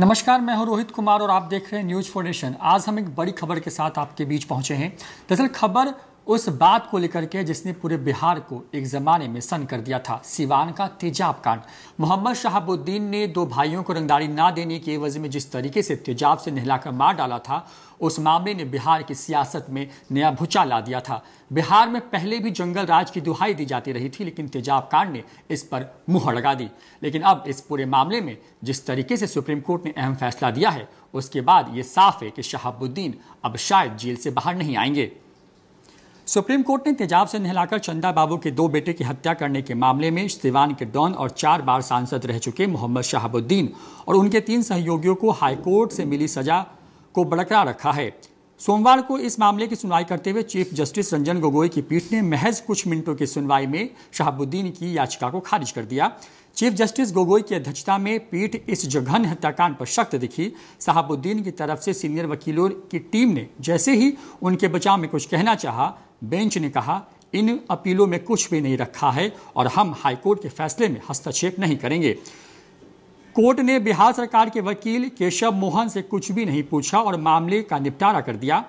नमस्कार, मैं हूँ रोहित कुमार और आप देख रहे हैं न्यूज़ फोर्नेशन आज हम एक बड़ी खबर के साथ आपके बीच पहुँचे हैं। दरअसल खबर उस बात को लेकर के जिसने पूरे बिहार को एक जमाने में सन कर दिया था, सिवान का तेजाब कांड। मोहम्मद शहाबुद्दीन ने दो भाइयों को रंगदारी ना देने की वजह में जिस तरीके से तेजाब से नहलाकर मार डाला था, उस मामले ने बिहार की सियासत में नया भुचा ला दिया था। बिहार में पहले भी जंगल राज की दुहाई दी जाती रही थी, लेकिन तेजाब कांड ने इस पर मुहर लगा दी। लेकिन अब इस पूरे मामले में जिस तरीके से सुप्रीम कोर्ट ने अहम फैसला दिया है, उसके बाद ये साफ़ है कि शहाबुद्दीन अब शायद जेल से बाहर नहीं आएँगे। सुप्रीम कोर्ट ने तेजाब से नहलाकर चंदा बाबू के दो बेटे की हत्या करने के मामले में सिवान के डॉन और चार बार सांसद रह चुके मोहम्मद शहाबुद्दीन और उनके तीन सहयोगियों को हाईकोर्ट से मिली सजा को बरकरार रखा है। सोमवार को इस मामले की सुनवाई करते हुए चीफ जस्टिस रंजन गोगोई की पीठ ने महज कुछ मिनटों की सुनवाई में शहाबुद्दीन की याचिका को खारिज कर दिया। चीफ जस्टिस गोगोई की अध्यक्षता में पीठ इस जघन हत्याकांड पर सख्त दिखी। शहाबुद्दीन की तरफ़ से सीनियर वकीलों की टीम ने जैसे ही उनके बचाव में कुछ कहना चाहा बेंच ने कहा, इन अपीलों में कुछ भी नहीं रखा है और हम हाईकोर्ट के फैसले में हस्तक्षेप नहीं करेंगे। कोर्ट ने बिहार सरकार के वकील केशव मोहन से कुछ भी नहीं पूछा और मामले का निपटारा कर दिया।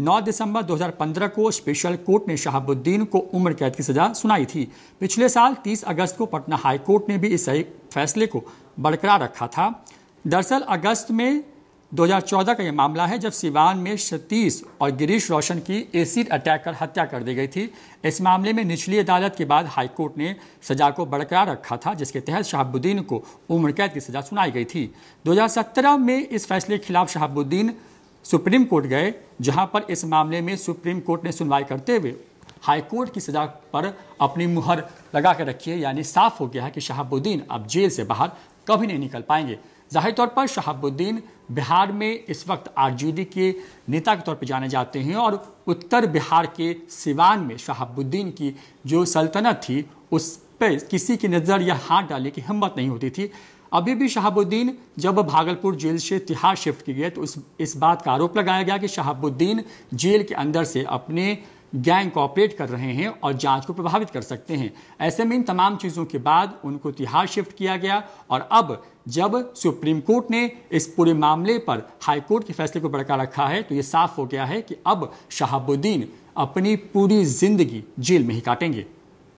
9 दिसंबर 2015 को स्पेशल कोर्ट ने शहाबुद्दीन को उम्र कैद की सजा सुनाई थी। पिछले साल 30 अगस्त को पटना हाई कोर्ट ने भी इस फैसले को बरकरार रखा था। दरअसल अगस्त में 2014 का यह मामला है, जब सिवान में सतीश और गिरीश रोशन की एसिड अटैक कर हत्या कर दी गई थी। इस मामले में निचली अदालत के बाद हाईकोर्ट ने सजा को बरकरार रखा था, जिसके तहत शहाबुद्दीन को उम्र कैद की सजा सुनाई गई थी। 2017 में इस फैसले के खिलाफ शहाबुद्दीन सुप्रीम कोर्ट गए, जहाँ पर इस मामले में सुप्रीम कोर्ट ने सुनवाई करते हुए हाईकोर्ट की सजा पर अपनी मुहर लगा कर रखी है, यानी साफ़ हो गया है कि शहाबुद्दीन अब जेल से बाहर कभी नहीं निकल पाएँगे। ज़ाहिर तौर पर शहाबुद्दीन बिहार में इस वक्त आरजेडी के नेता के तौर पर जाने जाते हैं और उत्तर बिहार के सिवान में शहाबुद्दीन की जो सल्तनत थी, उस पर किसी की नज़र या हाथ डालने की हिम्मत नहीं होती थी। अभी भी शहाबुद्दीन जब भागलपुर जेल से तिहाड़ शिफ्ट किए तो उस, इस बात का आरोप लगाया गया कि शहाबुद्दीन जेल के अंदर से अपने गैंग को ऑपरेट कर रहे हैं और जाँच को प्रभावित कर सकते हैं। ऐसे में इन तमाम चीज़ों के बाद उनको तिहाड़ शिफ्ट किया गया और अब जब सुप्रीम कोर्ट ने इस पूरे मामले पर हाईकोर्ट के फैसले को बरकरार रखा है तो ये साफ़ हो गया है कि अब शहाबुद्दीन अपनी पूरी ज़िंदगी जेल में ही काटेंगे।